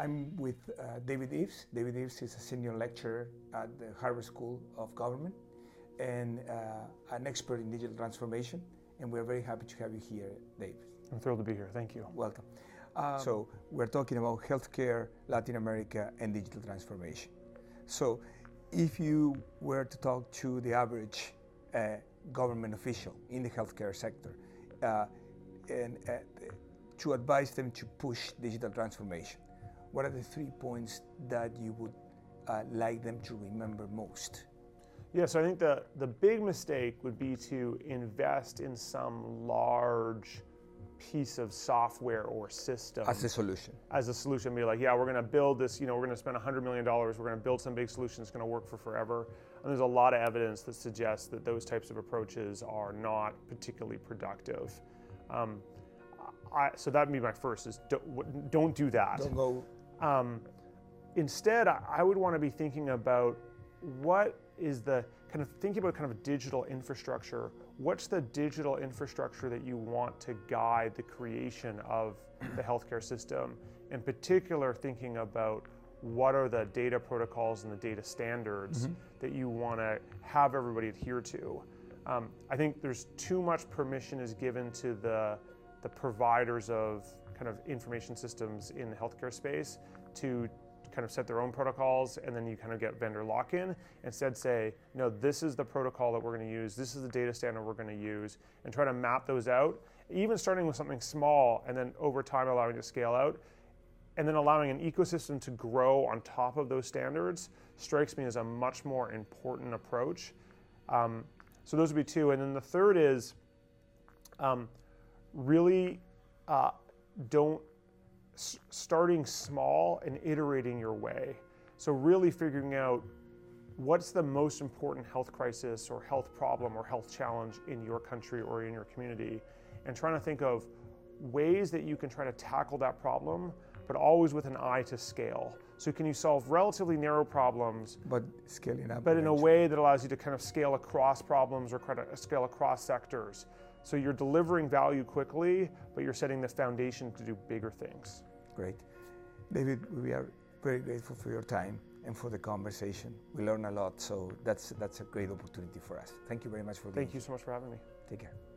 I'm with uh, David Eaves. David Eaves is a senior lecturer at the Harvard School of Government and uh, an expert in digital transformation. And we're very happy to have you here, David. I'm thrilled to be here. Thank you. Welcome. Um, so, we're talking about healthcare, Latin America, and digital transformation. So, if you were to talk to the average uh, government official in the healthcare sector uh, and uh, to advise them to push digital transformation, what are the three points that you would uh, like them to remember most? Yes, I think the, the big mistake would be to invest in some large piece of software or system as a solution. As a solution, be like, yeah, we're going to build this. You know, we're going to spend $100 million. We're going to build some big solution that's going to work for forever. And there's a lot of evidence that suggests that those types of approaches are not particularly productive. Um, I, so that would be my first: is don't, don't do that. Don't go. Um, instead, I would want to be thinking about what is the kind of thinking about kind of digital infrastructure. What's the digital infrastructure that you want to guide the creation of the healthcare system? In particular, thinking about what are the data protocols and the data standards mm-hmm. that you want to have everybody adhere to. Um, I think there's too much permission is given to the the providers of kind of information systems in the healthcare space to kind of set their own protocols and then you kind of get vendor lock-in. Instead say no this is the protocol that we're going to use. This is the data standard we're going to use and try to map those out even starting with something small and then over time allowing to scale out and then allowing an ecosystem to grow on top of those standards strikes me as a much more important approach. Um, so those would be two. And then the third is um, really uh, don't starting small and iterating your way. So, really figuring out what's the most important health crisis or health problem or health challenge in your country or in your community, and trying to think of ways that you can try to tackle that problem, but always with an eye to scale. So, can you solve relatively narrow problems, but scaling up, but in a way that allows you to kind of scale across problems or scale across sectors? So, you're delivering value quickly, but you're setting the foundation to do bigger things. Great. David, we are very grateful for your time and for the conversation. We learn a lot, so that's, that's a great opportunity for us. Thank you very much for being Thank you so much for having me. Take care.